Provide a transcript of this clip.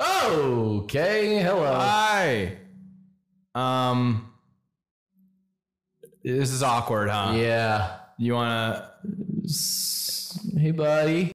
Okay, hello. Hi. Um, this is awkward, huh? yeah. You wanna? Hey, buddy.